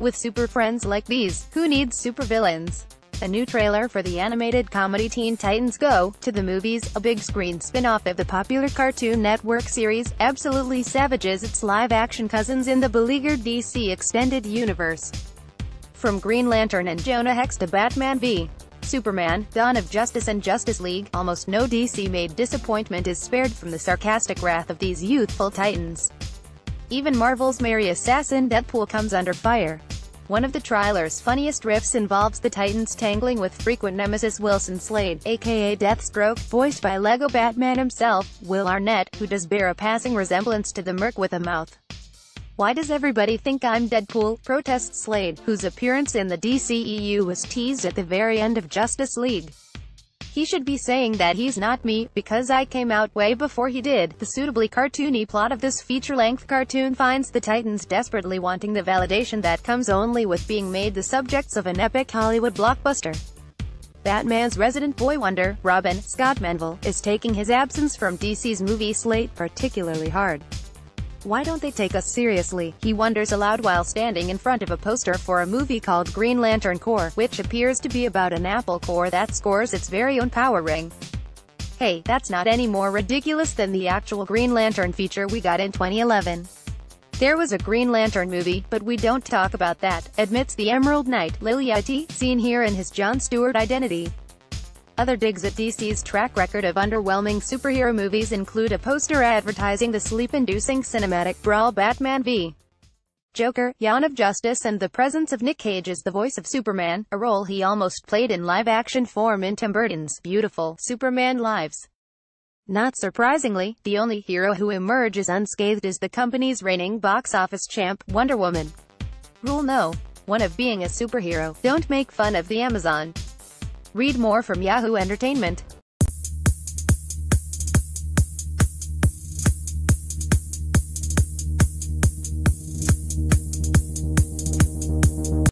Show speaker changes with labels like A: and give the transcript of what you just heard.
A: With super friends like these, who needs supervillains? A new trailer for the animated comedy Teen Titans Go! to the movies, a big screen spin-off of the popular Cartoon Network series, absolutely savages its live-action cousins in the beleaguered DC Extended Universe. From Green Lantern and Jonah Hex to Batman v Superman, Dawn of Justice and Justice League, almost no DC-made disappointment is spared from the sarcastic wrath of these youthful titans. Even Marvel's merry assassin Deadpool comes under fire. One of the trailer's funniest riffs involves the Titans tangling with frequent nemesis Wilson Slade, aka Deathstroke, voiced by Lego Batman himself, Will Arnett, who does bear a passing resemblance to the Merc with a mouth. Why does everybody think I'm Deadpool? protests Slade, whose appearance in the DCEU was teased at the very end of Justice League. He should be saying that he's not me, because I came out way before he did. The suitably cartoony plot of this feature-length cartoon finds the Titans desperately wanting the validation that comes only with being made the subjects of an epic Hollywood blockbuster. Batman's resident boy wonder, Robin, Scott Menville, is taking his absence from DC's movie slate particularly hard. Why don't they take us seriously? He wonders aloud while standing in front of a poster for a movie called Green Lantern Corps, which appears to be about an Apple core that scores its very own power ring. Hey, that's not any more ridiculous than the actual Green Lantern feature we got in 2011. There was a Green Lantern movie, but we don't talk about that, admits the Emerald Knight, Lil Yachty, seen here in his John Stewart identity. Other digs at DC's track record of underwhelming superhero movies include a poster advertising the sleep-inducing cinematic brawl Batman v. Joker, Dawn of Justice and the presence of Nick Cage as the voice of Superman, a role he almost played in live-action form in Tim Burton's Beautiful Superman Lives. Not surprisingly, the only hero who emerges unscathed is the company's reigning box office champ, Wonder Woman. Rule no. One of being a superhero, don't make fun of the Amazon. Read more from Yahoo Entertainment.